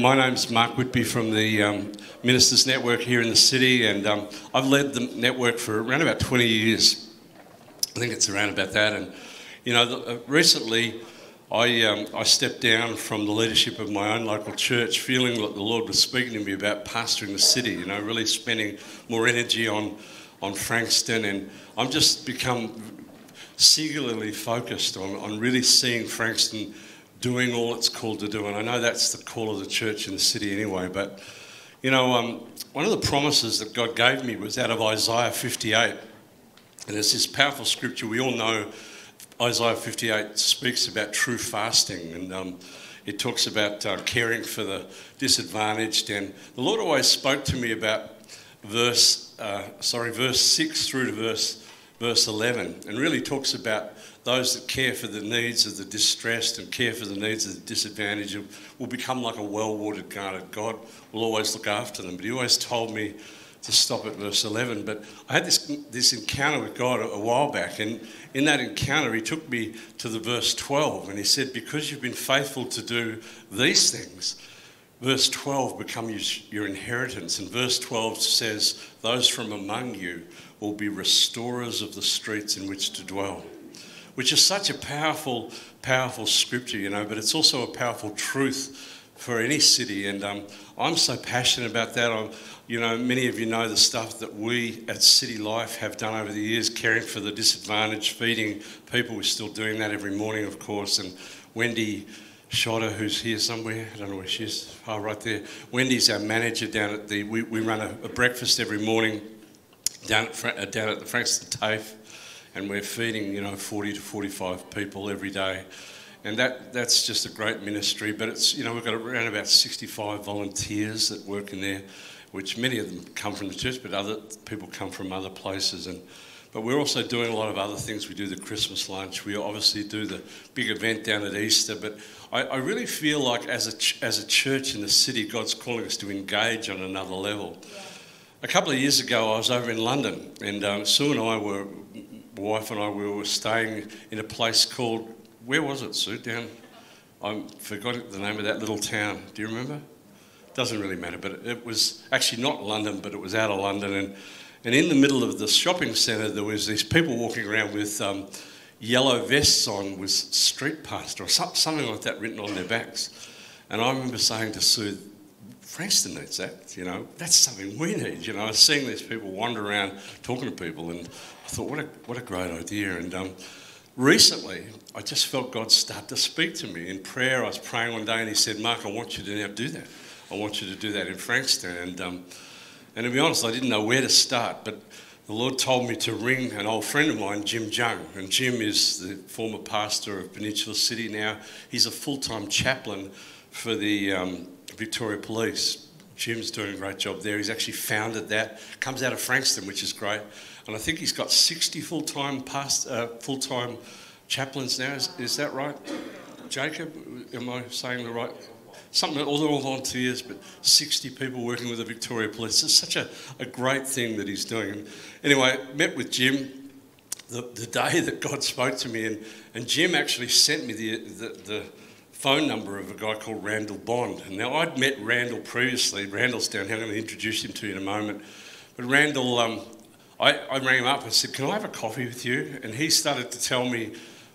My name's Mark Whitby from the um, Ministers Network here in the city, and um, I've led the network for around about 20 years. I think it's around about that. And you know, the, uh, recently I, um, I stepped down from the leadership of my own local church, feeling that the Lord was speaking to me about pastoring the city. You know, really spending more energy on on Frankston, and I'm just become singularly focused on, on really seeing Frankston doing all it's called to do. And I know that's the call of the church in the city anyway. But, you know, um, one of the promises that God gave me was out of Isaiah 58. And it's this powerful scripture. We all know Isaiah 58 speaks about true fasting. And um, it talks about uh, caring for the disadvantaged. And the Lord always spoke to me about verse, uh, sorry, verse 6 through to verse, verse 11, and really talks about those that care for the needs of the distressed and care for the needs of the disadvantaged will become like a well watered garden. God will always look after them. But He always told me to stop at verse 11. But I had this, this encounter with God a, a while back, and in that encounter, He took me to the verse 12, and He said, Because you've been faithful to do these things, verse 12 becomes your inheritance. And verse 12 says, Those from among you will be restorers of the streets in which to dwell which is such a powerful, powerful scripture, you know, but it's also a powerful truth for any city. And um, I'm so passionate about that. I'm, you know, many of you know the stuff that we at City Life have done over the years, caring for the disadvantaged, feeding people. We're still doing that every morning, of course. And Wendy Shotter, who's here somewhere, I don't know where she is, oh, right there. Wendy's our manager down at the, we, we run a, a breakfast every morning down at, down at the Frankston TAFE and we're feeding, you know, 40 to 45 people every day. And that, that's just a great ministry, but it's, you know, we've got around about 65 volunteers that work in there, which many of them come from the church, but other people come from other places. And, but we're also doing a lot of other things. We do the Christmas lunch. We obviously do the big event down at Easter. But I, I really feel like as a, ch- as a church in the city, God's calling us to engage on another level. A couple of years ago, I was over in London, and um, Sue and I were wife and I we were staying in a place called where was it, Sue? Down I forgot the name of that little town. Do you remember? Doesn't really matter, but it was actually not London, but it was out of London, and and in the middle of the shopping centre there was these people walking around with um, yellow vests on with street pastor or something like that written on their backs, and I remember saying to Sue. Frankston needs that, you know. That's something we need, you know. Seeing these people wander around talking to people, and thought, what a, what a great idea. And um, recently, I just felt God start to speak to me. In prayer, I was praying one day and He said, Mark, I want you to now do that. I want you to do that in Frankston. And, um, and to be honest, I didn't know where to start, but the Lord told me to ring an old friend of mine, Jim Jung. And Jim is the former pastor of Peninsula City now. He's a full time chaplain for the um, Victoria Police. Jim's doing a great job there. He's actually founded that. Comes out of Frankston, which is great and I think he's got 60 full-time past, uh, full-time chaplains now. Is, is that right, Jacob? Am I saying the right? Something, all all volunteers, but 60 people working with the Victoria Police. It's such a, a great thing that he's doing. Anyway, met with Jim the, the day that God spoke to me, and, and Jim actually sent me the, the, the phone number of a guy called Randall Bond. And now I'd met Randall previously. Randall's down here. I'm going to introduce him to you in a moment. But Randall um, I, I rang him up and said, Can I have a coffee with you? And he started to tell me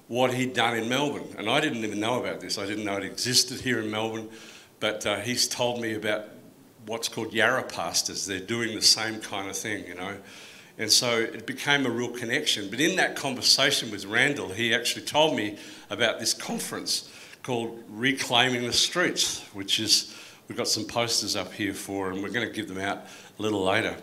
what he'd done in Melbourne. And I didn't even know about this. I didn't know it existed here in Melbourne. But uh, he's told me about what's called Yarra pastors. They're doing the same kind of thing, you know. And so it became a real connection. But in that conversation with Randall, he actually told me about this conference called Reclaiming the Streets, which is, we've got some posters up here for, and we're going to give them out a little later.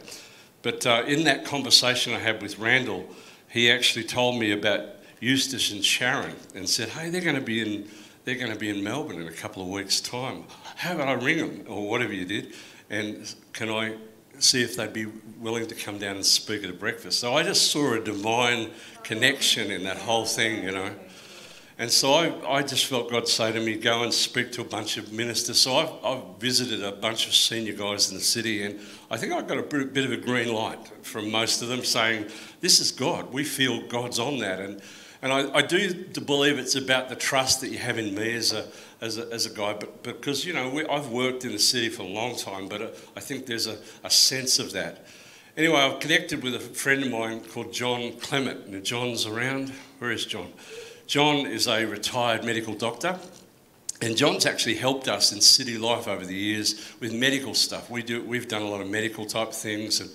But uh, in that conversation I had with Randall, he actually told me about Eustace and Sharon and said, "Hey, they're going to be in they're going to be in Melbourne in a couple of weeks' time. How about I ring them or whatever you did, and can I see if they'd be willing to come down and speak at a breakfast?" So I just saw a divine connection in that whole thing, you know. And so I, I just felt God say to me, go and speak to a bunch of ministers. So I've, I've visited a bunch of senior guys in the city, and I think I got a bit of a green light from most of them saying, This is God. We feel God's on that. And, and I, I do believe it's about the trust that you have in me as a, as a, as a guy, but because, you know, we, I've worked in the city for a long time, but uh, I think there's a, a sense of that. Anyway, I've connected with a friend of mine called John Clement. Now, John's around. Where is John? John is a retired medical doctor, and John's actually helped us in city life over the years with medical stuff. We do, we've done a lot of medical type things, and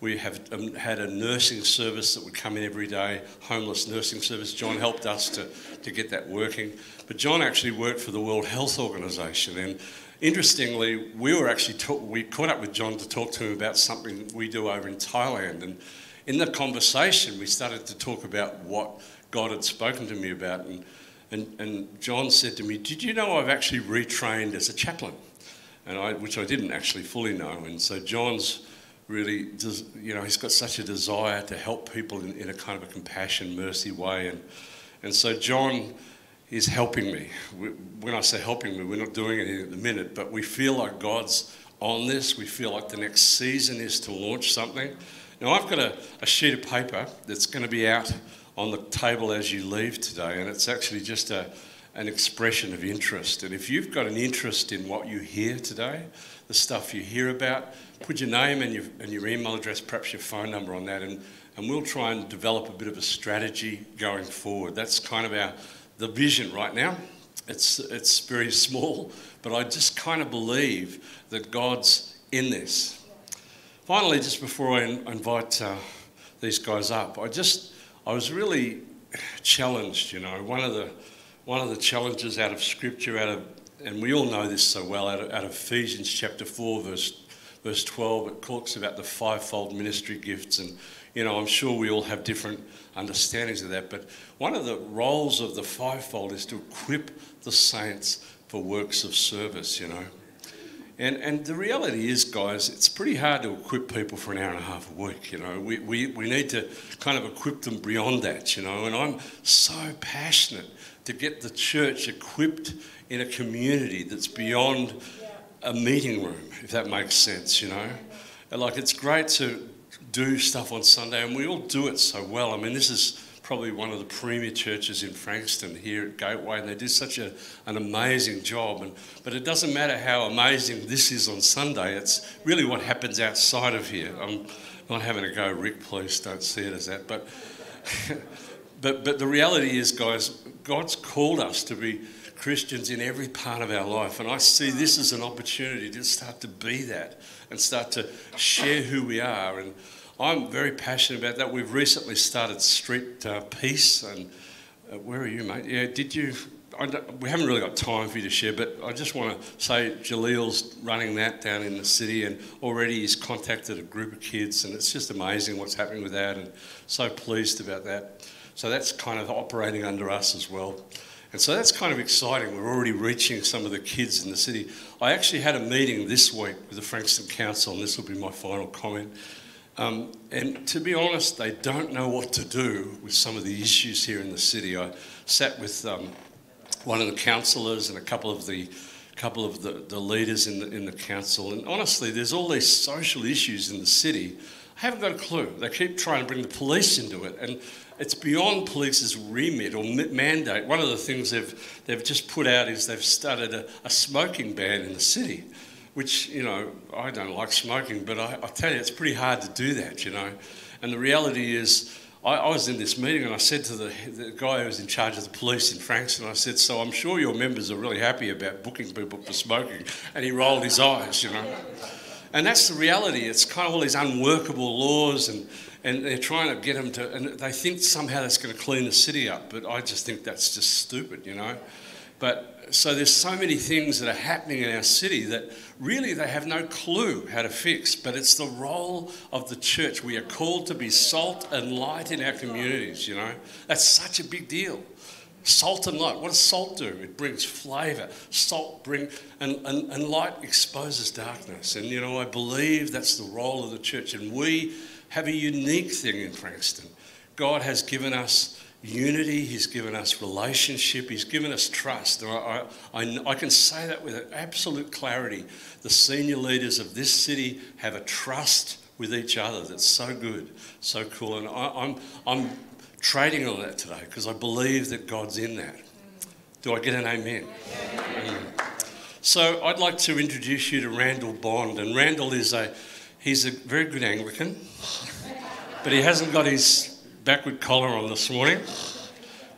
we have um, had a nursing service that would come in every day, homeless nursing service. John helped us to, to get that working. But John actually worked for the World Health Organization. And interestingly, we were actually we caught up with John to talk to him about something we do over in Thailand. And in the conversation, we started to talk about what God had spoken to me about. And, and, and John said to me, Did you know I've actually retrained as a chaplain? And I, which I didn't actually fully know. And so John's really, does, you know, he's got such a desire to help people in, in a kind of a compassion, mercy way. And, and so John is helping me. We, when I say helping me, we're not doing anything at the minute, but we feel like God's on this. We feel like the next season is to launch something. Now, I've got a, a sheet of paper that's going to be out on the table as you leave today, and it's actually just a, an expression of interest. And if you've got an interest in what you hear today, the stuff you hear about, put your name and your, and your email address, perhaps your phone number on that, and, and we'll try and develop a bit of a strategy going forward. That's kind of our the vision right now. It's, it's very small, but I just kind of believe that God's in this. Finally, just before I invite uh, these guys up, I just I was really challenged. You know, one of the one of the challenges out of Scripture, out of and we all know this so well, out of, out of Ephesians chapter four, verse verse 12, it talks about the fivefold ministry gifts. And, you know, I'm sure we all have different understandings of that. But one of the roles of the fivefold is to equip the saints for works of service, you know. And, and the reality is, guys, it's pretty hard to equip people for an hour and a half a week, you know. We, we, we need to kind of equip them beyond that, you know. And I'm so passionate to get the church equipped in a community that's beyond a meeting room, if that makes sense, you know. And like it's great to do stuff on Sunday, and we all do it so well. I mean, this is probably one of the premier churches in Frankston here at Gateway, and they do such a, an amazing job. And, but it doesn't matter how amazing this is on Sunday, it's really what happens outside of here. I'm not having a go, Rick, please don't see it as that. But, but, but the reality is, guys, God's called us to be Christians in every part of our life. And I see this as an opportunity to start to be that and start to share who we are. And I'm very passionate about that. We've recently started Street uh, Peace. And uh, where are you, mate? Yeah, did you? we haven't really got time for you to share, but I just want to say Jaleel's running that down in the city, and already he's contacted a group of kids, and it's just amazing what's happening with that, and so pleased about that. So that's kind of operating under us as well. And so that's kind of exciting. We're already reaching some of the kids in the city. I actually had a meeting this week with the Frankston Council, and this will be my final comment. Um, and to be honest, they don't know what to do with some of the issues here in the city. I sat with um, one of the councillors and a couple of the couple of the, the leaders in the, in the council, and honestly, there's all these social issues in the city. I haven't got a clue. They keep trying to bring the police into it, and it's beyond police's remit or mandate. One of the things they've, they've just put out is they've started a, a smoking ban in the city, which, you know, I don't like smoking, but I, I, tell you, it's pretty hard to do that, you know. And the reality is, I, I was in this meeting and I said to the, the guy who was in charge of the police in Frankston, I said, So I'm sure your members are really happy about booking people for smoking. And he rolled his eyes, you know. And that's the reality. It's kind of all these unworkable laws and and they're trying to get them to, and they think somehow that's going to clean the city up, but I just think that's just stupid, you know. But so there's so many things that are happening in our city that really they have no clue how to fix. But it's the role of the church. We are called to be salt and light in our communities, you know. That's such a big deal. Salt and light. What does salt do? It brings flavour. Salt bring and, and, and light exposes darkness. And you know, I believe that's the role of the church. And we have a unique thing in Frankston. God has given us unity, He's given us relationship, He's given us trust. I, I, I, can say that with absolute clarity. The senior leaders of this city have a trust with each other that's so good, so cool. And I, I'm, I'm trading on that today because I believe that God's in that. Do I get an amen? Mm. So I'd like to introduce you to Randall Bond, and Randall is a he's a very good Anglican, but he hasn't got his backward collar on this morning.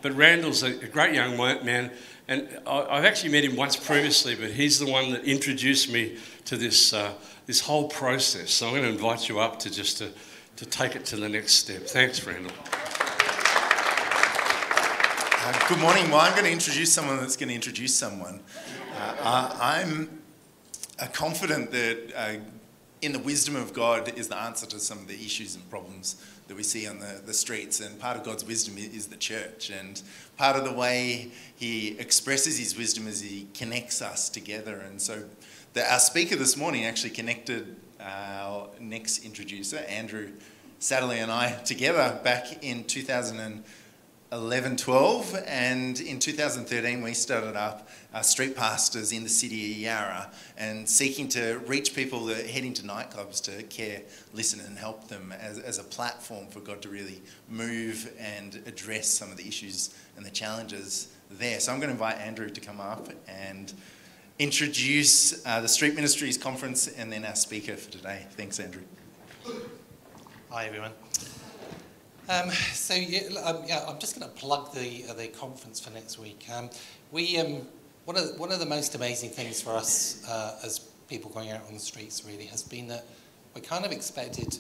But Randall's a, great young man, and I've actually met him once previously, but he's the one that introduced me to this uh, this whole process. So I'm going to invite you up to just to, to take it to the next step. Thanks, Randall. Uh, good morning. Well, I'm going to introduce someone that's going to introduce someone. Uh, I'm uh, confident that uh, in the wisdom of God is the answer to some of the issues and problems that we see on the, the streets. And part of God's wisdom is the church. And part of the way He expresses His wisdom is He connects us together. And so the, our speaker this morning actually connected uh, our next introducer, Andrew Satterley, and I together back in 2011 12. and in 2013 we started up uh, Street Pastors in the city of Yarra and seeking to reach people that head into nightclubs to care, listen, and help them as, as a platform for God to really move and address some of the issues and the challenges there. So I'm going to invite Andrew to come up and introduce uh, the Street Ministries Conference and then our speaker for today. Thanks, Andrew. Hi, everyone. Um, so yeah, um, yeah, I'm just going to plug the uh, the conference for next week. Um, we um, one of the, one of the most amazing things for us uh, as people going out on the streets really has been that we kind of expected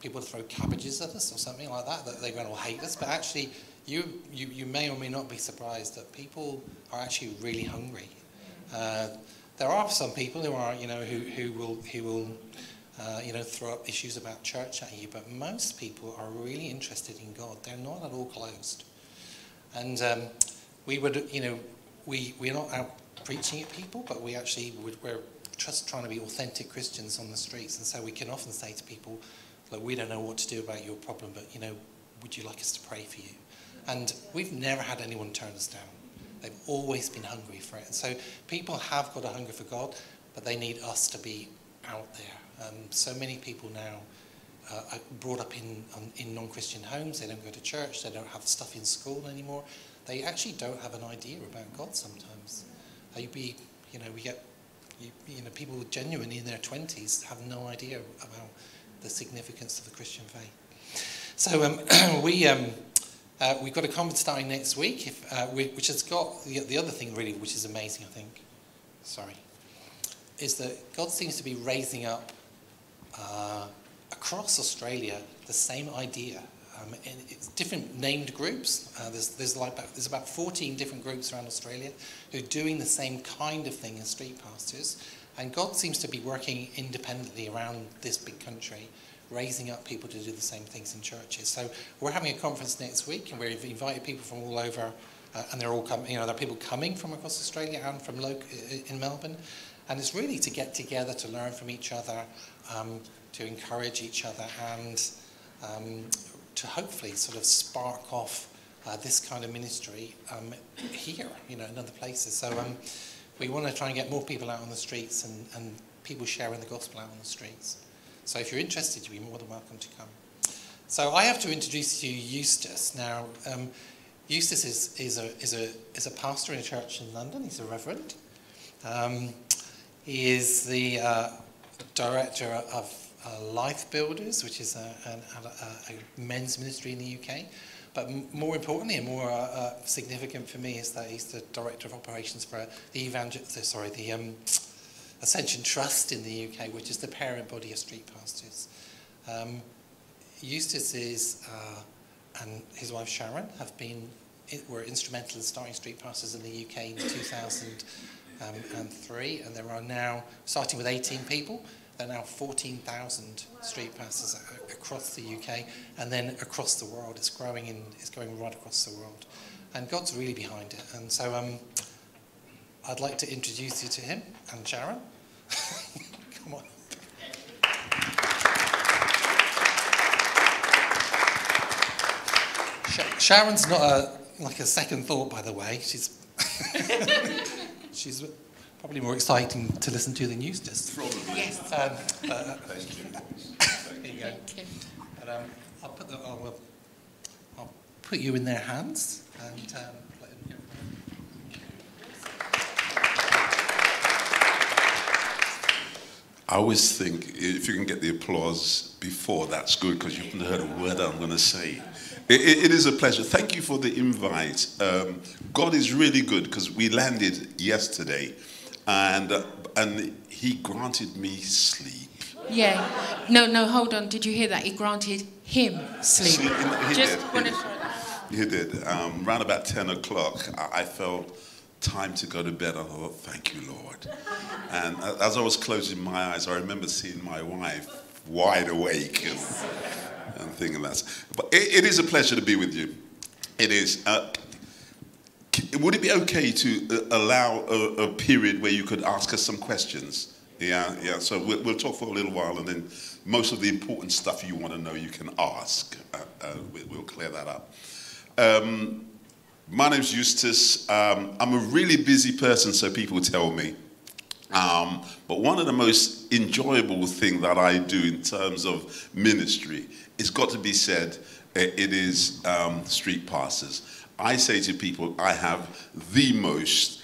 people to throw cabbages at us or something like that that they're going to hate us, but actually you you you may or may not be surprised that people are actually really hungry. Uh, there are some people who are you know who who will who will uh, you know, throw up issues about church at you, but most people are really interested in God. They're not at all closed. And um, we would, you know, we, we're not out preaching at people, but we actually, we're just trying to be authentic Christians on the streets. And so we can often say to people, look, we don't know what to do about your problem, but, you know, would you like us to pray for you? And we've never had anyone turn us down. They've always been hungry for it. And so people have got a hunger for God, but they need us to be out there um, so many people now uh, are brought up in, um, in non-Christian homes. They don't go to church. They don't have stuff in school anymore. They actually don't have an idea about God sometimes. You be, you know, we get, you, you know, people genuinely in their 20s have no idea about the significance of the Christian faith. So um, we, um, uh, we've got a conference starting next week, if, uh, we, which has got the, the other thing really, which is amazing, I think. Sorry, is that God seems to be raising up uh, across Australia the same idea. Um, in different named groups. Uh, there's, there's, like about, there's about 14 different groups around Australia who are doing the same kind of thing as street pastors. And God seems to be working independently around this big country, raising up people to do the same things in churches. So we're having a conference next week, and we've invited people from all over, uh, and they're all coming. You know, there are people coming from across Australia and from local, in Melbourne, and it's really to get together to learn from each other, um, to encourage each other and um, to hopefully sort of spark off uh, this kind of ministry um, here, you know, in other places. So um, we want to try and get more people out on the streets and, and people sharing the gospel out on the streets. So if you're interested, you'd be more than welcome to come. So I have to introduce you Eustace. Now, um, Eustace is, is, a, is, a, is a pastor in a church in London. He's a reverend. Um, he is the uh, director of uh, Life Builders, which is a, a, a, men's ministry in the UK. But more importantly and more uh, uh, significant for me is that he's the director of operations for the Evangel- sorry, the um, Ascension Trust in the UK, which is the parent body of street pastors. Um, Eustace uh, and his wife Sharon have been were instrumental in starting street pastors in the UK in 2003, and there are now starting with 18 people there are now 14,000 street pastors across the UK and then across the world. It's growing in, it's going right across the world. And God's really behind it. And so um, I'd like to introduce you to him and Sharon. Come on. Sharon's not a, like a second thought, by the way. She's she's probably more exciting to listen to than Eustace. Probably. Yes. Um, uh, Thank you. Thank you. Thank you. But, um, I'll, put the, I'll, I'll, put you in their hands and. Um, I always think if you can get the applause before, that's good because you haven't heard a word I'm going to say. It, it, it is a pleasure. Thank you for the invite. Um, God is really good because we landed yesterday and, uh, and He granted me sleep. Yeah. No, no, hold on. Did you hear that? He granted him sleep. Sleep, he Just did, he did. He did. Um, around about 10 o'clock, I, I felt time to go to bed. I thought, thank you, Lord. And as I was closing my eyes, I remember seeing my wife wide awake and, and thinking that's. But it, it is a pleasure to be with you. It is. Uh, would it be okay to uh, allow a, a period where you could ask us some questions? Yeah, yeah. So we'll, we'll talk for a little while, and then most of the important stuff you want to know, you can ask. Uh, uh, we, we'll clear that up. Um, my name's Eustace. Um, I'm a really busy person, so people tell me. Um, but one of the most enjoyable things that I do in terms of ministry, it's got to be said, it is um, street pastors. I say to people, I have the most,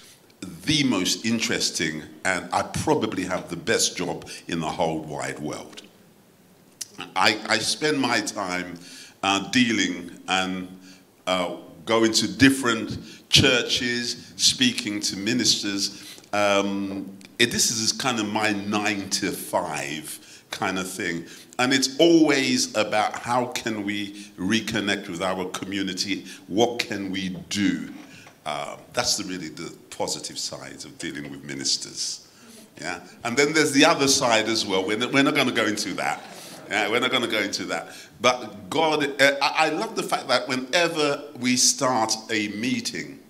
the most interesting, and I probably have the best job in the whole wide world. I, I spend my time uh, dealing and uh, going to different churches, speaking to ministers. Um, it, this is kind of my nine to five kind of thing. And it's always about how can we reconnect with our community? What can we do? Uh, that's the, really the positive side of dealing with ministers. Yeah? And then there's the other side as well. We're not, we're not going to go into that. Yeah, we're not going to go into that. But God, uh, I I love the fact that whenever we start a meeting,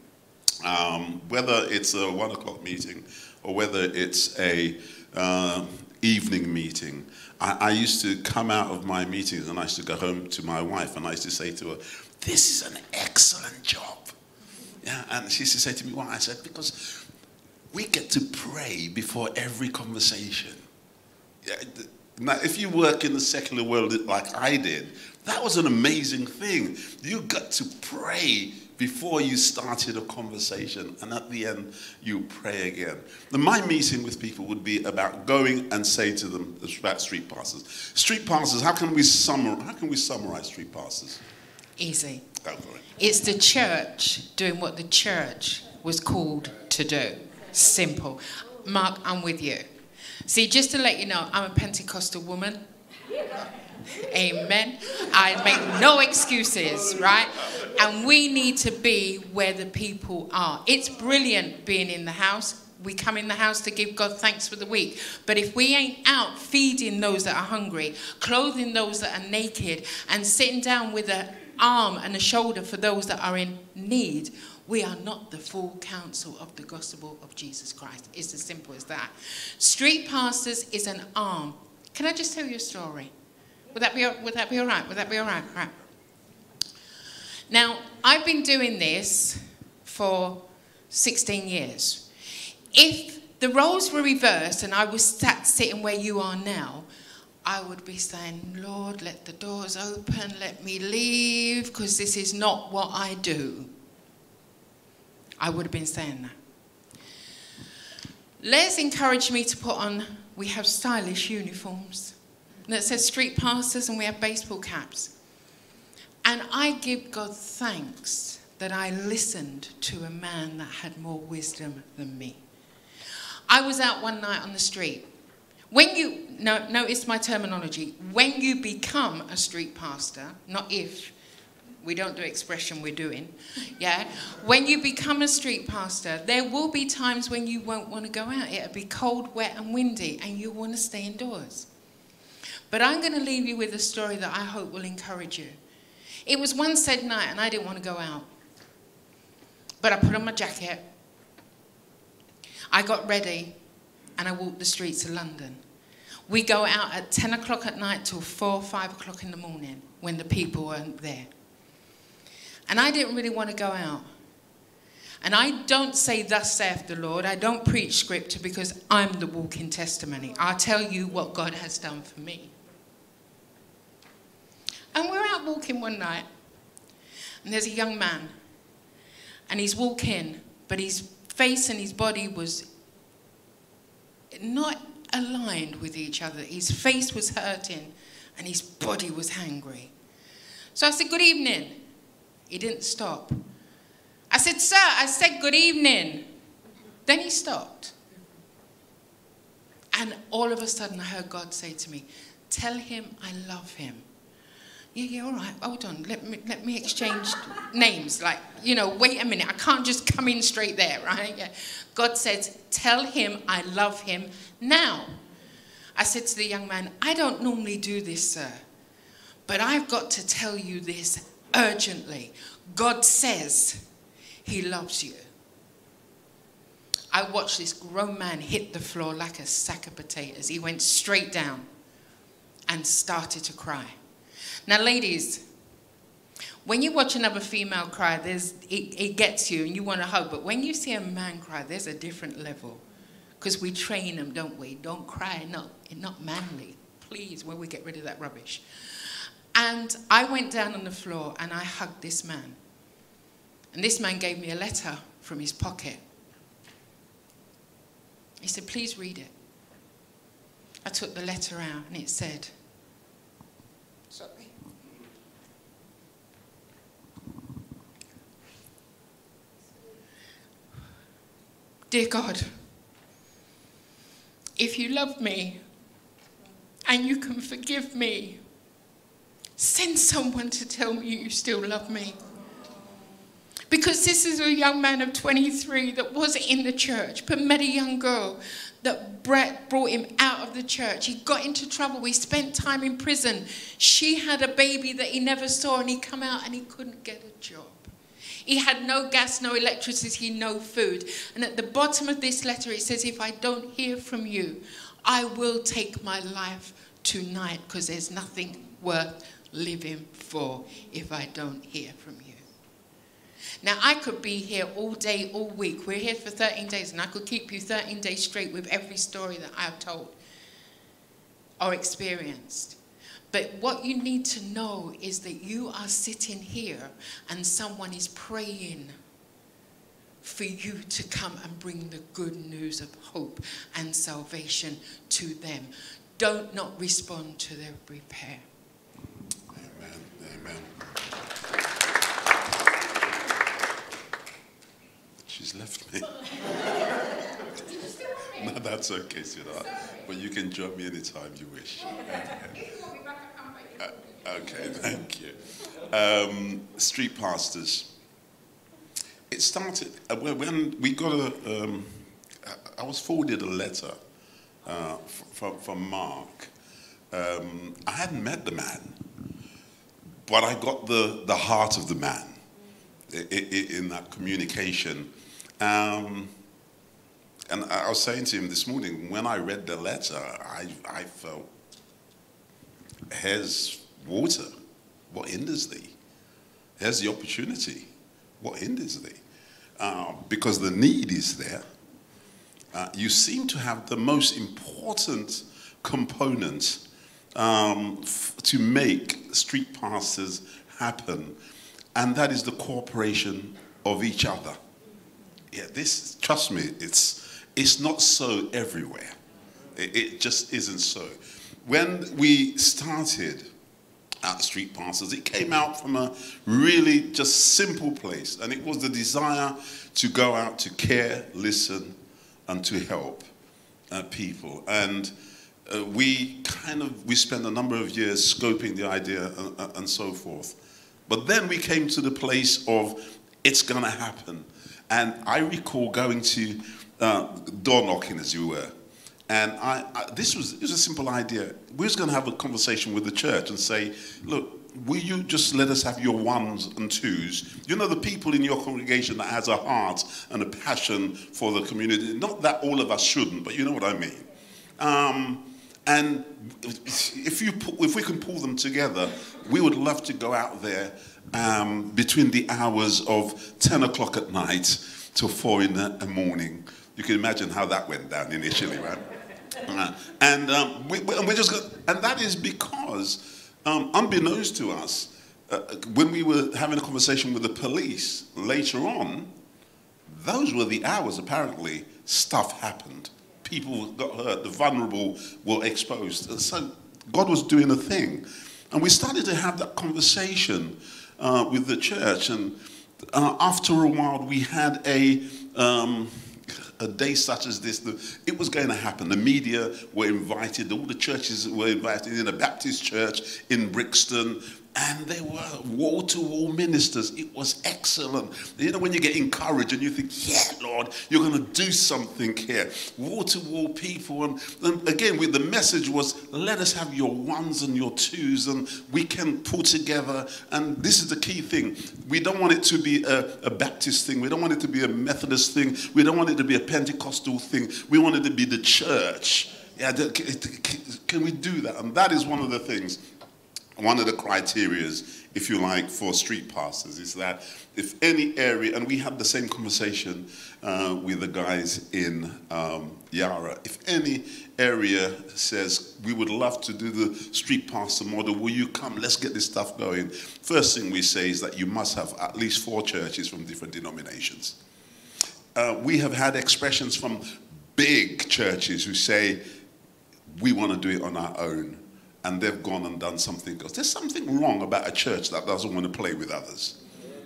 um, whether it's a one o'clock meeting or whether it's a uh, evening meeting, I, I used to come out of my meetings and I used to go home to my wife and I used to say to her, "This is an excellent job." Yeah, and she used to say to me, "Why?" I said, "Because we get to pray before every conversation." Yeah, Now, if you work in the secular world like I did, that was an amazing thing. You got to pray before you started a conversation, and at the end, you pray again. Now, my meeting with people would be about going and say to them about street pastors. Street pastors. How can we summarize? How can we summarize street pastors? Easy. Go for it. It's the church doing what the church was called to do. Simple. Mark, I'm with you. See, just to let you know, I'm a Pentecostal woman. Amen. I make no excuses, right? And we need to be where the people are. It's brilliant being in the house. We come in the house to give God thanks for the week. But if we ain't out feeding those that are hungry, clothing those that are naked, and sitting down with an arm and a shoulder for those that are in need, we are not the full counsel of the gospel of Jesus Christ. It's as simple as that. Street pastors is an arm. Can I just tell you a story? Would that be, would that be all right? Would that be all right? Now, I've been doing this for 16 years. If the roles were reversed and I was sat sitting where you are now, I would be saying, Lord, let the doors open, let me leave, because this is not what I do. I would have been saying that. Les encouraged me to put on, we have stylish uniforms that says street pastors and we have baseball caps. And I give God thanks that I listened to a man that had more wisdom than me. I was out one night on the street. When you, no, notice my terminology, when you become a street pastor, not if, we don't do expression, we're doing, yeah? When you become a street pastor, there will be times when you won't want to go out. It'll be cold, wet, and windy, and you'll want to stay indoors. But I'm going to leave you with a story that I hope will encourage you. It was one said night, and I didn't want to go out. But I put on my jacket, I got ready, and I walked the streets of London. We go out at 10 o'clock at night till 4, 5 o'clock in the morning when the people weren't there. And I didn't really want to go out. And I don't say, Thus saith the Lord. I don't preach scripture because I'm the walking testimony. I'll tell you what God has done for me. And we're out walking one night, and there's a young man, and he's walking, but his face and his body was not aligned with each other. His face was hurting and his body was hangry. So I said, Good evening. He didn't stop. I said, Sir, I said, Good evening. Then he stopped. And all of a sudden, I heard God say to me, Tell him I love him. Yeah, yeah, all right, hold on. Let me, let me exchange names. Like, you know, wait a minute. I can't just come in straight there, right? Yeah. God says, Tell him I love him now. I said to the young man, I don't normally do this, sir, but I've got to tell you this urgently. God says he loves you. I watched this grown man hit the floor like a sack of potatoes. He went straight down and started to cry. Now, ladies, when you watch another female cry, there's, it, it gets you and you want to hug. But when you see a man cry, there's a different level. Because we train them, don't we? Don't cry, not, not manly. Please, when we get rid of that rubbish. And I went down on the floor and I hugged this man. And this man gave me a letter from his pocket. He said, Please read it. I took the letter out and it said, Dear God, if you love me and you can forgive me, send someone to tell me you still love me. Because this is a young man of 23 that wasn't in the church, but met a young girl that Brett brought him out of the church. He got into trouble. He spent time in prison. She had a baby that he never saw, and he come out and he couldn't get a job. He had no gas, no electricity, no food. And at the bottom of this letter, it says, If I don't hear from you, I will take my life tonight because there's nothing worth living for if I don't hear from you. Now, I could be here all day, all week. We're here for 13 days, and I could keep you 13 days straight with every story that I've told or experienced. But what you need to know is that you are sitting here and someone is praying for you to come and bring the good news of hope and salvation to them. Don't not respond to their repair. Amen. Amen. She's left me. no, that's okay, sweetheart. But you can join me anytime you wish. Uh, okay, thank you. Um, street pastors. It started uh, when we got a. Um, I was forwarded a letter uh, from, from Mark. Um, I hadn't met the man, but I got the, the heart of the man in that communication. Um, and I was saying to him this morning, when I read the letter, I, I felt, here's water. What hinders thee? Here's the opportunity. What hinders thee? Uh, because the need is there. Uh, you seem to have the most important component um, to make street pastors happen, and that is the cooperation of each other. Yeah, this, trust me, it's, it's not so everywhere. It, just isn't so. When we started at Street Pastors, it came out from a really just simple place, and it was the desire to go out to care, listen, and to help uh, people. And uh, we kind of, we spent a number of years scoping the idea and, uh, and so forth. But then we came to the place of, it's going to happen. And I recall going to uh, door knocking, as you were. And I, I, this was, was a simple idea. We was going to have a conversation with the church and say, look, will you just let us have your ones and twos? You know, the people in your congregation that has a heart and a passion for the community. Not that all of us shouldn't, but you know what I mean. Um, and if, you if we can pull them together, we would love to go out there um, between the hours of 10 o'clock at night till 4 in the morning. You can imagine how that went down initially, right? Uh, and um, we, we just and that is because, um, unbeknownst to us, uh, when we were having a conversation with the police later on, those were the hours apparently stuff happened people got hurt, the vulnerable were exposed. So God was doing a thing. And we started to have that conversation uh, with the church. And uh, after a while, we had a. Um, a day such as this, the, it was going to happen. The media were invited, all the churches were invited in a Baptist church in Brixton, and they were wall to wall ministers. It was excellent. You know, when you get encouraged and you think, yeah, Lord, you're going to do something here. Wall to wall people. And, and again, with the message was, let us have your ones and your twos, and we can pull together. And this is the key thing. We don't want it to be a, a Baptist thing. We don't want it to be a Methodist thing. We don't want it to be a Pentecostal thing. We want it to be the church. Yeah, can we do that? And that is one of the things one of the criterias, if you like, for street pastors is that if any area, and we had the same conversation uh, with the guys in um, Yarra, if any area says, we would love to do the street pastor model, will you come? Let's get this stuff going. First thing we say is that you must have at least four churches from different denominations. Uh, we have had expressions from big churches who say, we want to do it on our own and they've gone and done something else. There's something wrong about a church that doesn't want to play with others,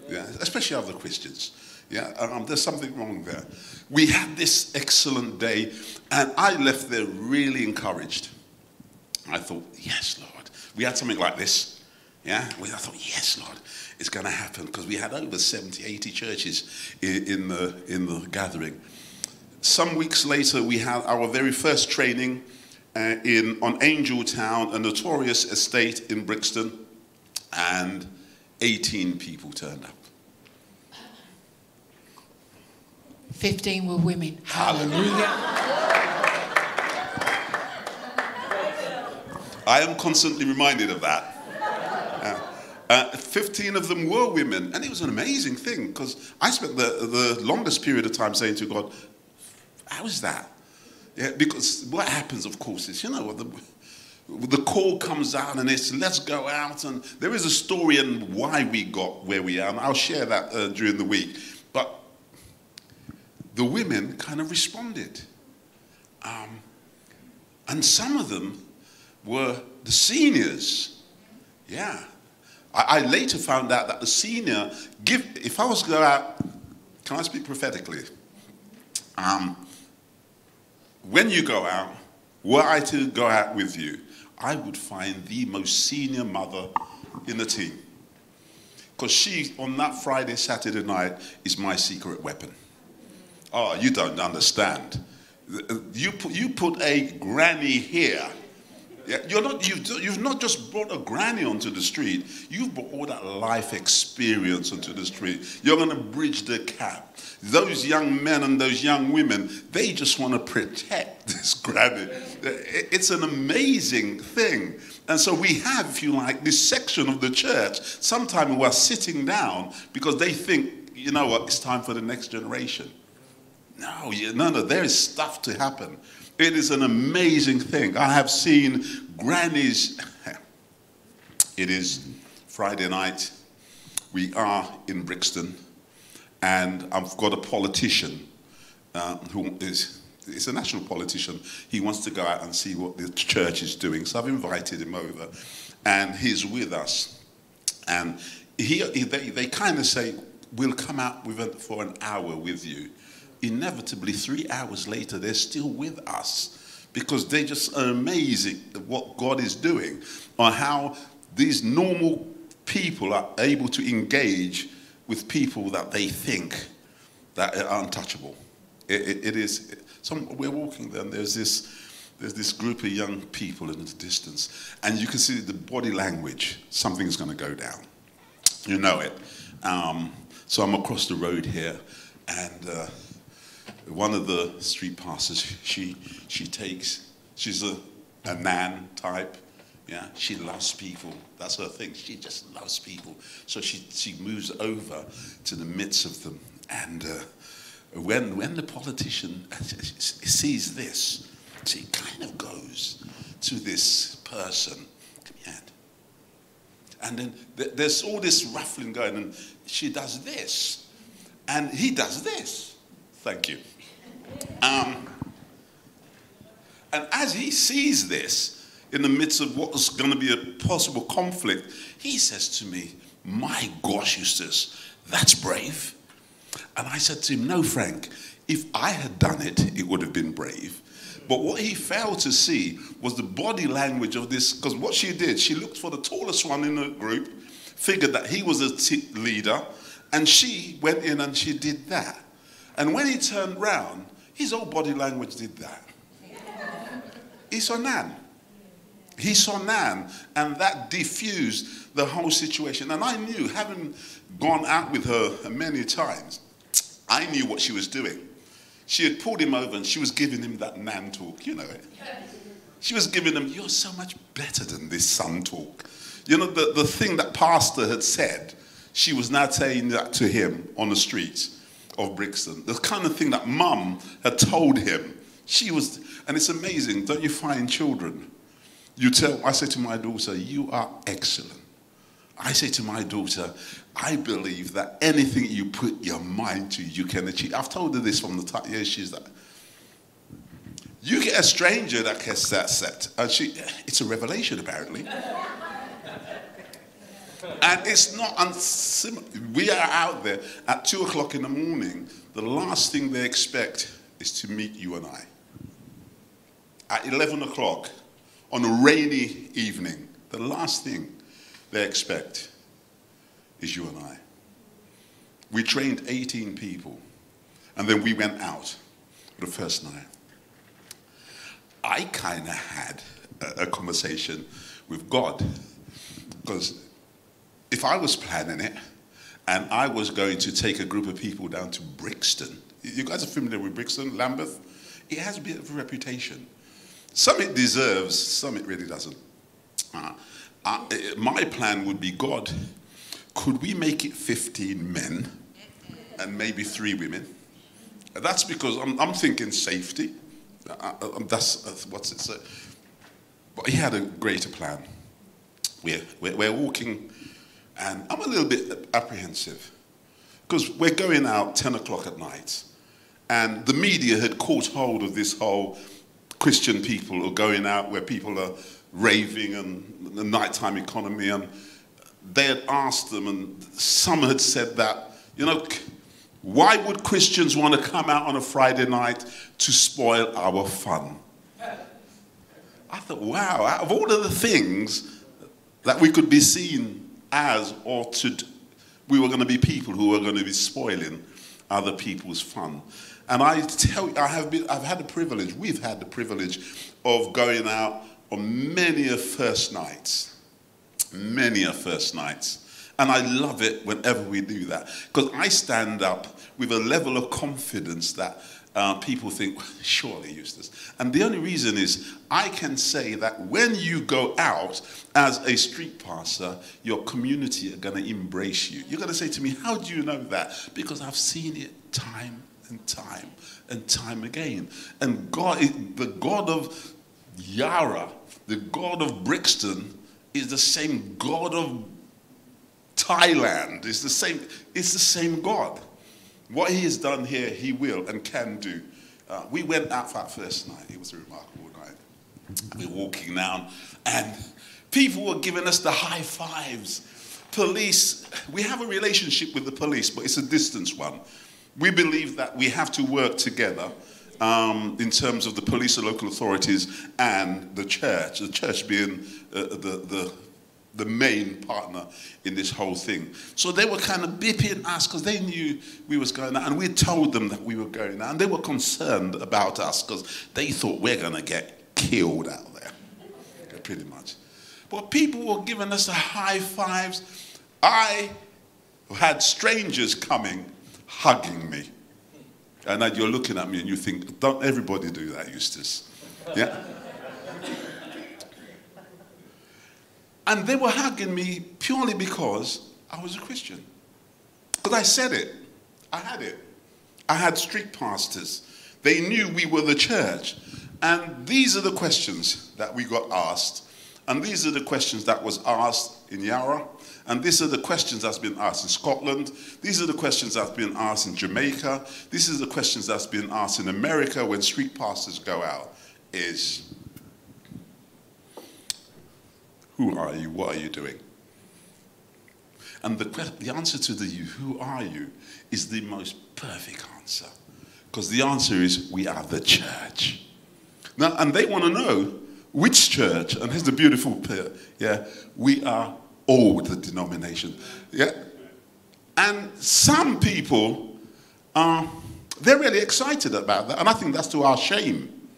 yeah, especially other Christians. Yeah, um, there's something wrong there. We had this excellent day, and I left there really encouraged. I thought, yes, Lord. We had something like this. Yeah, I thought, yes, Lord, it's going to happen because we had over 70, 80 churches in, in, the, in the gathering. Some weeks later, we had our very first training uh, in, on Angel Town, a notorious estate in Brixton, and 18 people turned up. 15 were women. Hallelujah. I am constantly reminded of that. Uh, uh, 15 of them were women, and it was an amazing thing because I spent the, the longest period of time saying to God, How is that? Yeah, because what happens, of course, is, you know, the, the call comes out and it's let's go out. And there is a story and why we got where we are. And I'll share that uh, during the week. But the women kind of responded. Um, and some of them were the seniors. Yeah. I, I, later found out that the senior, give, if I was to go out, can I speak prophetically? Um, when you go out, were I to go out with you, I would find the most senior mother in the team. Because she, on that Friday, Saturday night, is my secret weapon. Oh, you don't understand. You put, you put a granny here yeah, you're not, you've, you've not just brought a granny onto the street, you've brought all that life experience onto the street. You're going to bridge the gap. Those young men and those young women, they just want to protect this granny. It's an amazing thing. And so we have, if you like, this section of the church. Sometimes we're sitting down because they think, you know what, it's time for the next generation. No, no, no, there is stuff to happen. It is an amazing thing. I have seen grannies. It is Friday night. We are in Brixton, and I've got a politician uh, who is is a national politician. He wants to go out and see what the church is doing. So I've invited him over, and he's with us. And he, they, they kind of say, We'll come out with a, for an hour with you inevitably, three hours later, they're still with us because they just are amazing at what God is doing or how these normal people are able to engage with people that they think that are untouchable. it, it, it is. Some, we're walking there, and there's this there's this group of young people in the distance, and you can see the body language. Something's going to go down. You know it. Um, so I'm across the road here, and uh, one of the street pastors, she, she takes, she's a, a man type. Yeah, she loves people. That's her thing. She just loves people. So she, she moves over to the midst of them. And uh, when, when the politician sees this, she kind of goes to this person. And then there's all this ruffling going, and she does this. And he does this. Thank you. Um, And as he sees this, in the midst of what's going to be a possible conflict, he says to me, My gosh, Eustace, that's brave. And I said to him, No, Frank, if I had done it, it would have been brave. But what he failed to see was the body language of this, because what she did, she looked for the tallest one in the group, figured that he was a t- leader, and she went in and she did that. And when he turned round, his whole body language did that. He saw Nan. He saw Nan, and that diffused the whole situation. And I knew, having gone out with her many times, I knew what she was doing. She had pulled him over and she was giving him that Nan talk, you know it. She was giving him, You're so much better than this son talk. You know, the, the thing that Pastor had said, she was now saying that to him on the streets of Brixton. The kind of thing that mum had told him. She was, and it's amazing, don't you find children? You tell, I say to my daughter, You are excellent. I say to my daughter, I believe that anything you put your mind to, you can achieve. I've told her this from the time, yeah, she's like, you get a stranger that gets that set, and she, it's a revelation apparently. And it's not unsimilar. We are out there at two o'clock in the morning. The last thing they expect is to meet you and I. At 11 o'clock on a rainy evening, the last thing they expect is you and I. We trained 18 people, and then we went out the first night. I kind of had a, a conversation with God because if I was planning it and I was going to take a group of people down to Brixton, you guys are familiar with Brixton, Lambeth? It has a bit of a reputation. Some it deserves, some it really doesn't. Uh, uh, my plan would be God, could we make it 15 men and maybe three women? That's because I'm, I'm thinking safety. Uh, uh, that's uh, what's it? But he had a greater plan. We're, we're, we're walking, and I'm a little bit apprehensive because we're going out 10 o'clock at night, and the media had caught hold of this whole Christian people are going out where people are raving and the nighttime economy. And they had asked them, and some had said that, you know, why would Christians want to come out on a Friday night to spoil our fun? I thought, wow, out of all of the things that we could be seen as or to, we were going to be people who were going to be spoiling other people's fun. And I tell you, I have been, I've had the privilege, we've had the privilege of going out on many a first nights, many a first nights. And I love it whenever we do that because I stand up with a level of confidence that uh, people think, surely Eustace. And the only reason is I can say that when you go out as a street pastor, your community are going to embrace you. You're going to say to me, How do you know that? Because I've seen it time and time and time again. And God, the God of Yarra, the God of Brixton, is the same God of Thailand. It's the same, it's the same God. What he has done here, he will and can do. Uh, we went out for our first night. It was a remarkable night. We were walking down, and people were giving us the high fives. Police, we have a relationship with the police, but it's a distance one. We believe that we have to work together um, in terms of the police and local authorities and the church, the church being uh, the, the, the main partner in this whole thing. So they were kind of bipping us because they knew we was going out and we told them that we were going out and they were concerned about us because they thought we're going to get killed out there, pretty much. But people were giving us the high fives. I had strangers coming hugging me. And you're looking at me and you think, don't everybody do that, Eustace? Yeah? And they were hugging me purely because I was a Christian. Because I said it. I had it. I had street pastors. They knew we were the church. And these are the questions that we got asked. And these are the questions that was asked in Yarra. And these are the questions that's been asked in Scotland. These are the questions that's been asked in Jamaica. These are the questions that's been asked in America when street pastors go out. is Who are you? What are you doing? And the, the answer to the who are you, is the most perfect answer. Because the answer is, we are the church. Now, and they want to know which church, and here's the beautiful bit, yeah, we are all the denomination. Yeah. And some people are, they're really excited about that. And I think that's to our shame.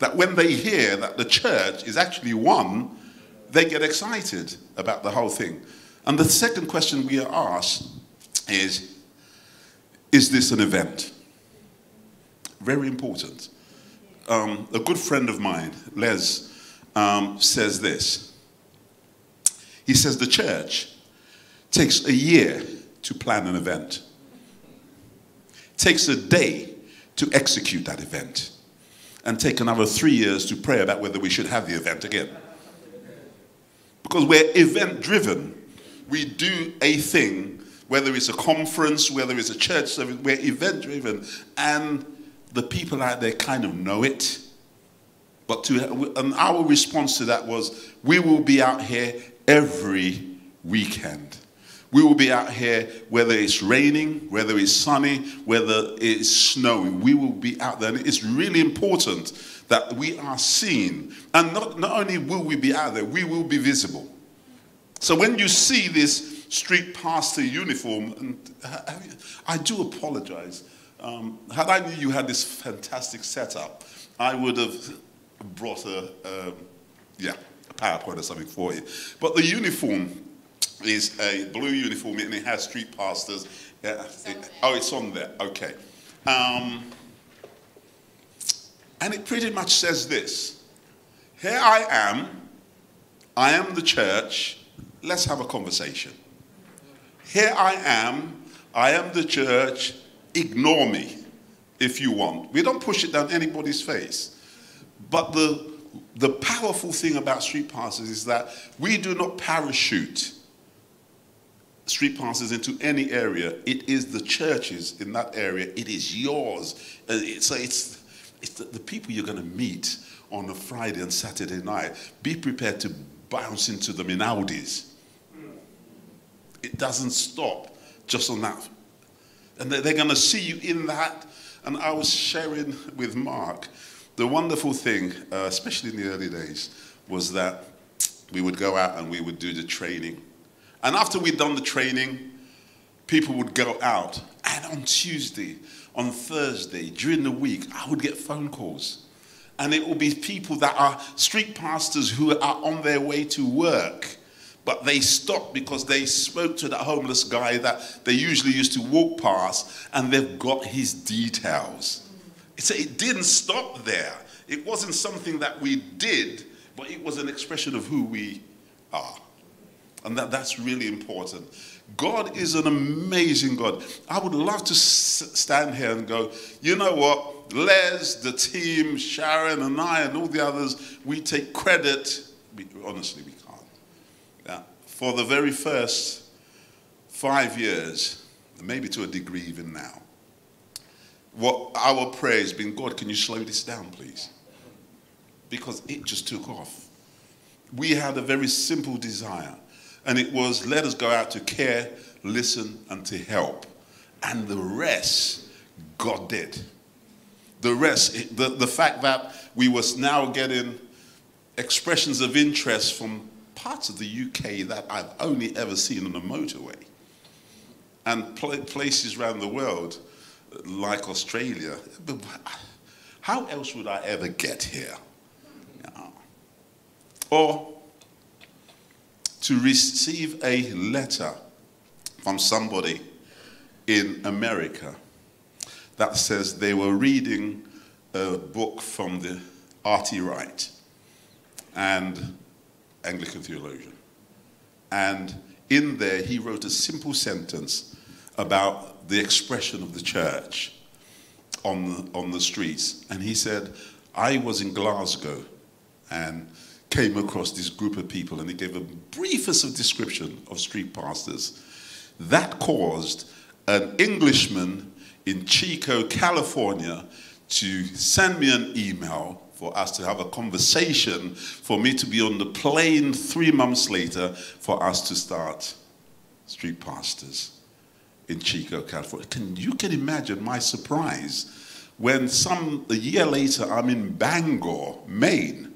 That when they hear that the church is actually one, they get excited about the whole thing. And the second question we are asked is Is this an event? Very important. Um, a good friend of mine, Les, um, says this. He says the church takes a year to plan an event, takes a day to execute that event, and take another three years to pray about whether we should have the event again. Because we're event driven. We do a thing, whether it's a conference, whether it's a church service, we're event driven. And the people out there kind of know it. But to, and our response to that was we will be out here every weekend. We will be out here whether it's raining, whether it's sunny, whether it's snowing. We will be out there. And it's really important that we are seen. And not, not only will we be out there, we will be visible. So when you see this street pastor uniform, and I do apologize. Um, had I knew you had this fantastic setup, I would have brought a, um, yeah, a PowerPoint or something for you. But the uniform is a blue uniform and it has street pastors. Yeah, it, oh, it's on there. Okay. Um, and it pretty much says this Here I am. I am the church. Let's have a conversation. Here I am. I am the church. Ignore me if you want. We don't push it down anybody's face. But the, the powerful thing about street pastors is that we do not parachute street pastors into any area, it is the churches in that area. It is yours. Uh, so it's, it's the, people you're going to meet on a Friday and Saturday night. Be prepared to bounce into them in Audis. It doesn't stop just on that. And they're going to see you in that. And I was sharing with Mark the wonderful thing, uh, especially in the early days, was that we would go out and we would do the training and after we'd done the training, people would go out. And on Tuesday, on Thursday, during the week, I would get phone calls. And it will be people that are street pastors who are on their way to work. But they stopped because they spoke to that homeless guy that they usually used to walk past and they've got his details. So it didn't stop there. It wasn't something that we did, but it was an expression of who we are. And that, that's really important. God is an amazing God. I would love to stand here and go, you know what? Les, the team, Sharon, and I, and all the others, we take credit. We, honestly, we can't. Yeah. For the very first five years, maybe to a degree even now, what our prayer has been God, can you slow this down, please? Because it just took off. We had a very simple desire and it was, let us go out to care, listen, and to help. And the rest, God did. The rest, the, the fact that we was now getting expressions of interest from parts of the UK that I've only ever seen on a motorway. And pl- places around the world, like Australia. How else would I ever get here? Or to receive a letter from somebody in America that says they were reading a book from the N.T. Wright and Anglican theologian. And in there, he wrote a simple sentence about the expression of the church on the, on the streets. And he said, I was in Glasgow and came across this group of people and he gave a briefest of description of street pastors. That caused an Englishman in Chico, California, to send me an email for us to have a conversation, for me to be on the plane three months later, for us to start Street Pastors in Chico, California. Can, you can imagine my surprise when some a year later I'm in Bangor, Maine,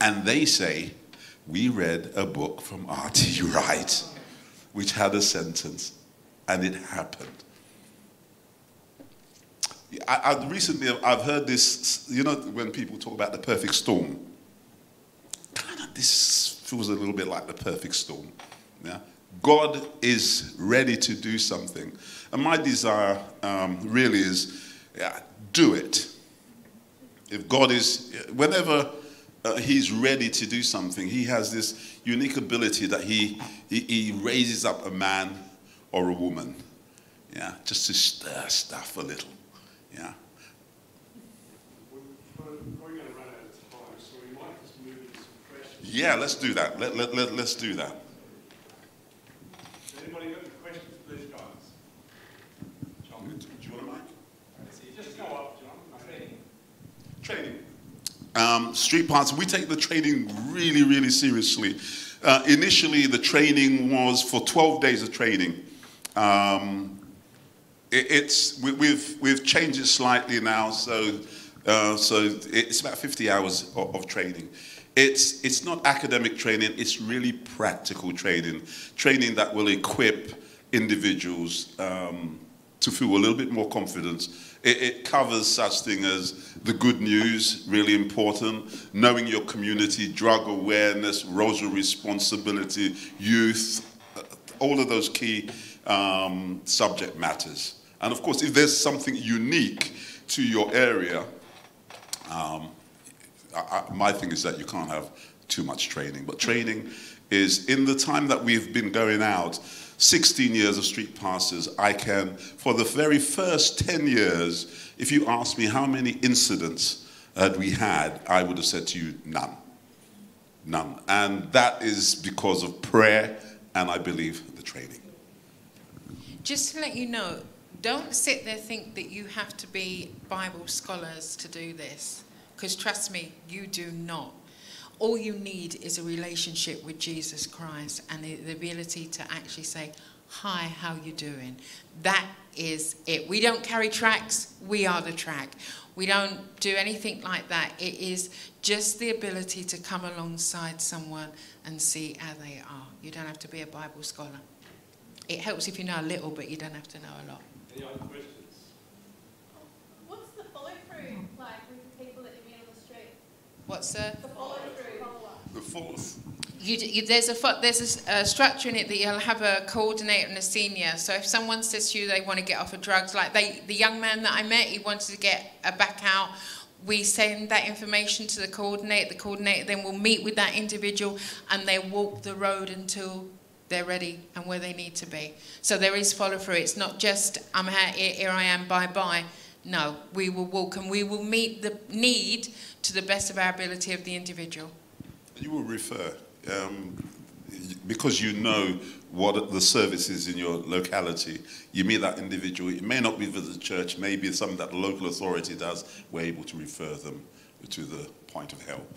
and they say, We read a book from N.T. Wright, which had a sentence, and it happened. I, I recently I've heard this, you know, when people talk about the perfect storm. Kind of this feels a little bit like the perfect storm. Yeah? God is ready to do something. And my desire um, really is yeah, do it. If God is, whenever uh, He's ready to do something, He has this unique ability that He, he, he raises up a man or a woman, yeah, just to stir stuff a little, yeah. Yeah, let's do that. Let, let, let, let's do that. Anybody got any questions, please, guys? John, Do you want a mic? just go up, John. Training. Um, street pastors, we take the training really, really seriously. Uh, initially, the training was for 12 days of training. Um, it, it's, we, we've, we've changed it slightly now, so, uh, so it's about 50 hours of, of training. It's, it's not academic training, it's really practical training, training that will equip individuals um, to feel a little bit more confidence. It, it covers such thing as the good news, really important, knowing your community, drug awareness, rosary responsibility, youth, uh, all of those key um, subject matters. And of course, if there's something unique to your area, um, I, I, my thing is that you can't have too much training. But training is in the time that we've been going out, 16 years of street pastors, I can, for the very first 10 years, if you ask me how many incidents had we had, I would have said to you, none. None. And that is because of prayer and I believe the training. Just to let you know, don't sit there think that you have to be Bible scholars to do this. Because trust me, you do not. All you need is a relationship with Jesus Christ and the, the ability to actually say, hi, how you doing? That is it. We don't carry tracks, we are the track. We don't do anything like that. It is just the ability to come alongside someone and see how they are. You don't have to be a Bible scholar. It helps if you know a little, but you don't have to know a lot. Any other questions? What's the follow through like with the people that you meet on the street? What's the The follow through. The fourth. You, you, there's a there's a a, structure in it that you'll have a coordinator and a senior. So if someone says to you they want to get off of drugs, like they, the young man that I met, he wanted to get a back out. We send that information to the coordinator. The coordinator then will meet with that individual, and they walk the road until they're ready and where they need to be. So there is follow through. It's not just I'm here, here I am, bye bye. No, we will walk and we will meet the need to the best of our ability of the individual. You will refer um, because you know what the service is in your locality. You meet that individual. It may not be for the church, maybe it's something that the local authority does. We're able to refer them to the point of help.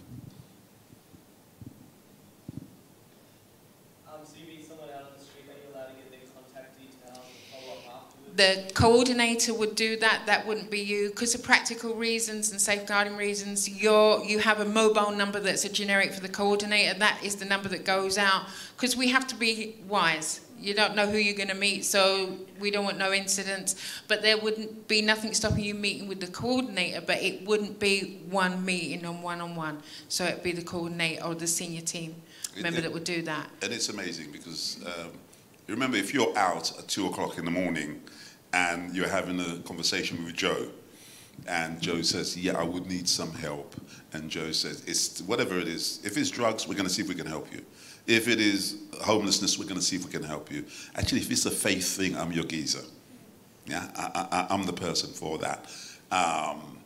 Um, so you meet someone out on the street, are you allowed to get their contact details and follow up afterwards? The coordinator would do that that wouldn't be you. Because of practical reasons and safeguarding reasons you're you have a mobile number that's a generic for the coordinator. That is the number that goes out. Because we have to be wise. You don't know who you're going to meet so we don't want no incidents. But there wouldn't be nothing stopping you meeting with the coordinator but it wouldn't be one meeting on one-on-one. So it'd be the coordinator or the senior team member it- that would do that. And it's amazing because um, you remember if you're out at two o'clock in the morning and you're having a conversation with Joe, and Joe says, "Yeah, I would need some help," and Joe says, "It's whatever it is. If it's drugs, we're going to see if we can help you. If it is homelessness, we're going to see if we can help you. Actually, if it's a faith thing, I'm your geezer. Yeah, I, I, I'm the person for that." Um,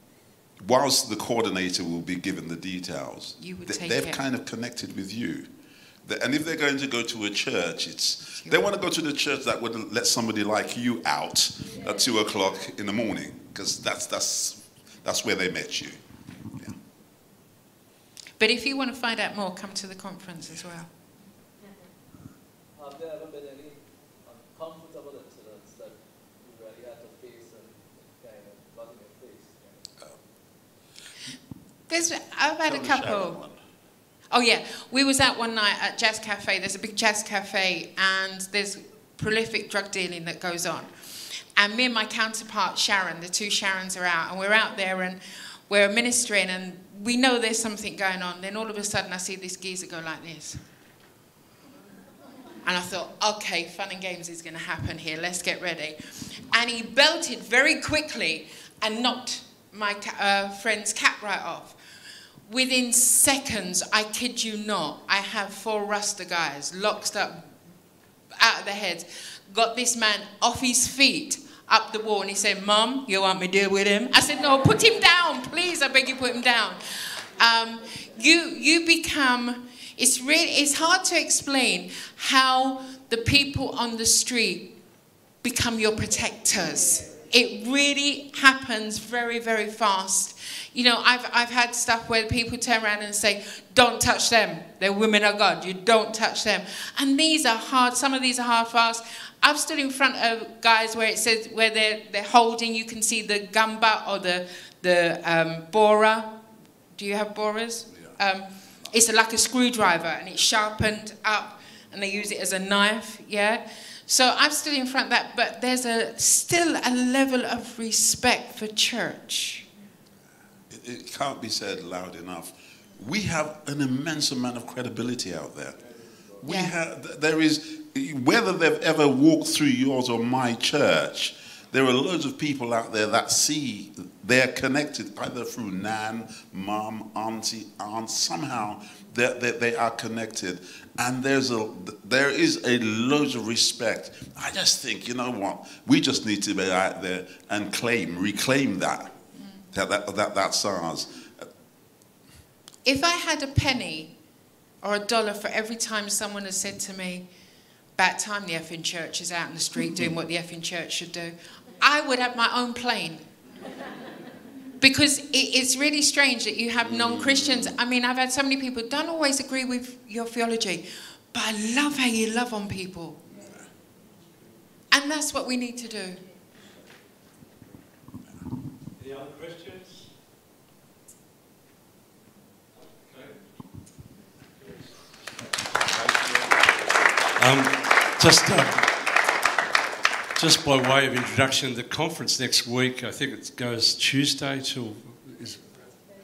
whilst the coordinator will be given the details, You would th- take they've it. kind of connected with you. The- And if they're going to go to a church, it's they want to go to the church that would let somebody like you out at two o'clock in the morning because that's that's that's where they met you. Yeah. But if you want to find out more, come to the conference as well. Have there ever been any uncomfortable incidents that you really had to face and kind of got in your face? Oh. There's, I've had a couple. Oh yeah, we was out one night at Jazz Cafe. There's a big jazz cafe, and there's prolific drug dealing that goes on. And me and my counterpart Sharon, the two Sharons are out, and we're out there and we're ministering, and we know there's something going on. Then all of a sudden, I see this geezer go like this. And I thought, okay, fun and games is going to happen here. Let's get ready. And he belted very quickly and knocked my uh, friend's cap right off. Within seconds, I kid you not, I have four Rasta guys locked up out of the heads, got this man off his feet up the wall, and he said, Mum, you want me to deal with him? I said, No, put him down, please, I beg you, put him down. Um, you, you become, it's really, it's hard to explain how the people on the street become your protectors. It really happens very, very fast. You know, I've, I've had stuff where people turn around and say, don't touch them. They're women of God. You don't touch them. And these are hard, some of these are hard fast. I've stood in front of guys where it says, where they're, they're holding, you can see the gamba or the, the um, borer. Do you have borers? Um, it's like a screwdriver and it's sharpened up and they use it as a knife, yeah? So I've stood in front of that, but there's a still a level of respect for church. It, can't be said loud enough. We have an immense amount of credibility out there. We Yeah. have, there is, whether they've ever walked through yours or my church, there are loads of people out there that see they're connected either through nan, mum, auntie, aunt, somehow they, they, they are connected. And there's a, there is a loads of respect. I just think, you know what, we just need to be out there and claim, reclaim that. That, that, that, that's ours. If I had a penny or a dollar for every time someone has said to me, about time the effing church is out in the street doing what the effing church should do, I would have my own plane. Because it, it's really strange that you have non Christians. I mean, I've had so many people don't always agree with your theology, but I love how you love on people. And that's what we need to do. Um, just, uh, just by way of introduction, the conference next week, I think it goes Tuesday till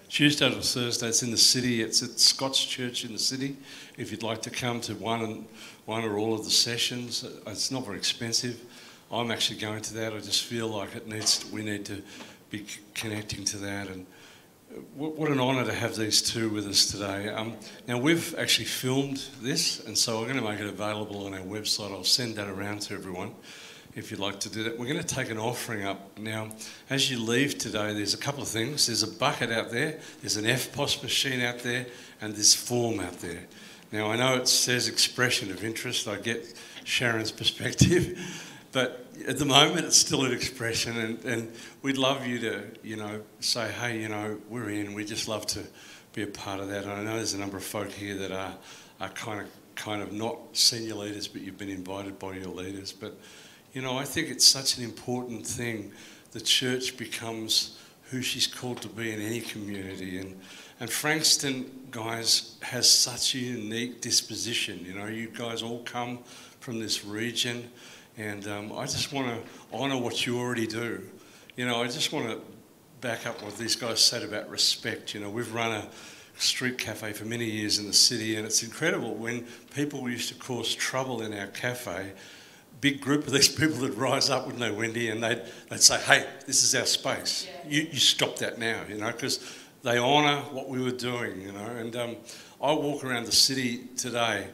Tuesday till Thursday. It's in the city. It's at Scots' Church in the city. If you'd like to come to one and one or all of the sessions, uh, it's not very expensive. I'm actually going to that. I just feel like it needs. We need to be connecting to that and. What what an honour to have these two with us today. Um, now, we've actually filmed this, and so we're going to make it available on our website. I'll send that around to everyone if you'd like to do that. We're going to take an offering up. Now, as you leave today, there's a couple of things. There's a bucket out there, there's an EFTPOS machine out there, and there's form out there. Now, I know it says expression of interest. I get Sharon's perspective. But at the moment, it's still an expression, and, and we'd love you to, you know, say, hey, you know, we're in. We just love to be a part of that. And I know there's a number of folk here that are, are kind of kind of not senior leaders, but you've been invited by your leaders. But you know, I think it's such an important thing. The church becomes who she's called to be in any community, and and Frankston, guys, has such a unique disposition. You know, you guys all come from this region. And um, I just want to honour what you already do. You know, I just want to back up what these guys said about respect. You know, we've run a street cafe for many years in the city, and it's incredible when people used to cause trouble in our cafe. Big group of these people that rise up, wouldn't they, Wendy? And they'd, they'd say, hey, this is our space. You, you stop that now, you know, because they honour what we were doing, you know. And um, I walk around the city today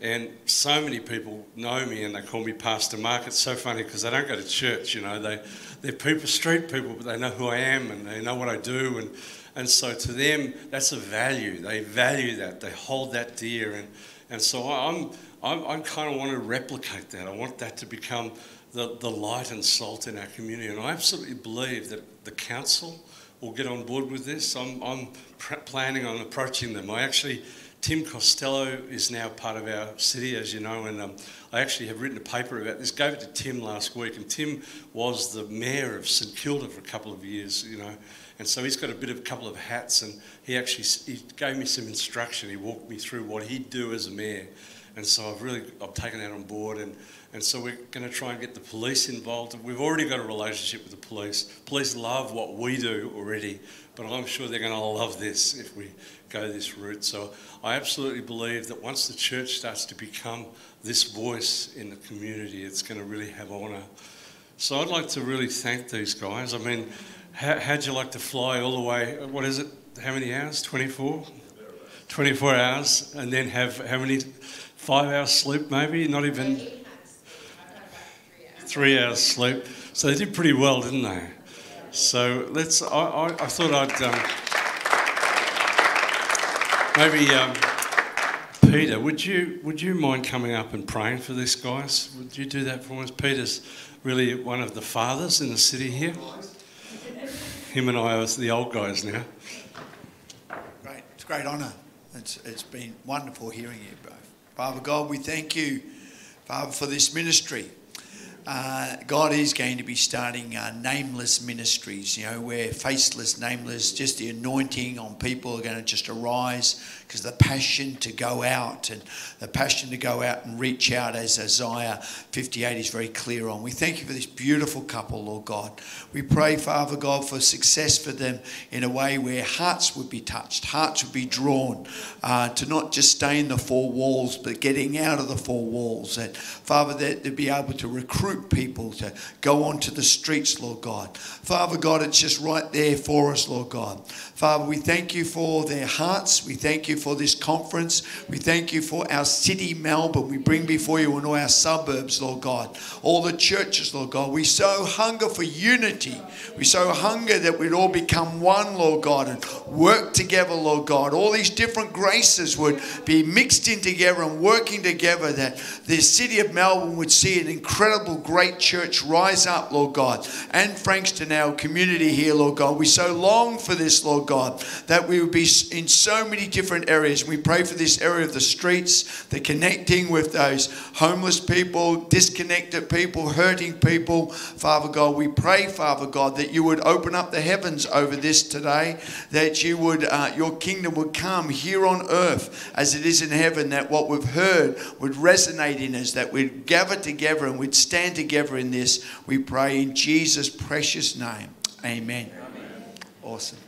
and so many people know me and they call me Pastor Mark. It's so funny because they don't go to church, you know. They, they're people, street people, but they know who I am and they know what I do. And, and so to them, that's a value. They value that. They hold that dear. And, and so I'm, I'm, I kind of want to replicate that. I want that to become the, the light and salt in our community. And I absolutely believe that the council will get on board with this. I'm, I'm planning on approaching them. I actually, Tim Costello is now part of our city, as you know, and um, I actually have written a paper about this. Gave it to Tim last week, and Tim was the mayor of St Kilda for a couple of years, you know, and so he's got a bit of a couple of hats, and he actually he gave me some instruction. He walked me through what he'd do as a mayor, and so I've really I've taken that on board, and and so we're going to try and get the police involved. We've already got a relationship with the police. Police love what we do already, but I'm sure they're going to love this if we go this route. So I absolutely believe that once the church starts to become this voice in the community, it's going to really have honour. So I'd like to really thank these guys. I mean, how, how'd you like to fly all the way? What is it? How many hours? 24? 24 hours, and then have how many? Five hours sleep, maybe? Not even three hours sleep. So they did pretty well, didn't they? So let's. I, I, I thought I'd um, maybe um, Peter. Would you would you mind coming up and praying for these guys? Would you do that for us? Peter's really one of the fathers in the city here. Him and I are the old guys now. Great, it's a great honour. It's, it's been wonderful hearing you both. Father God, we thank you, Father, for this ministry. Uh, God is going to be starting uh, nameless ministries, you know, where faceless, nameless, just the anointing on people are going to just arise because the passion to go out and the passion to go out and reach out, as Isaiah 58 is very clear on. We thank you for this beautiful couple, Lord God. We pray, Father God, for success for them in a way where hearts would be touched, hearts would be drawn uh, to not just stay in the four walls, but getting out of the four walls. And Father, that they'd be able to recruit people to go onto the streets, Lord God. Father God, it's just right there for us, Lord God. Father, we thank you for their hearts. We thank you for this conference. We thank you for our city, Melbourne. We bring before you and all our suburbs, Lord God, all the churches, Lord God. We so hunger for unity. We so hunger that we'd all become one, Lord God, and work together, Lord God. All these different graces would be mixed in together and working together, that the city of Melbourne would see an incredible, great church rise up, Lord God, and Frankston, our community here, Lord God. We so long for this, Lord God, that we would be in so many different areas. We pray for this area of the streets, the connecting with those homeless people, disconnected people, hurting people. Father God, we pray, Father God, that you would open up the heavens over this today, that you would, uh, your kingdom would come here on earth as it is in heaven, that what we've heard would resonate in us, that we'd gather together and we'd stand together in this. We pray in Jesus' precious name. Amen. Amen. Awesome.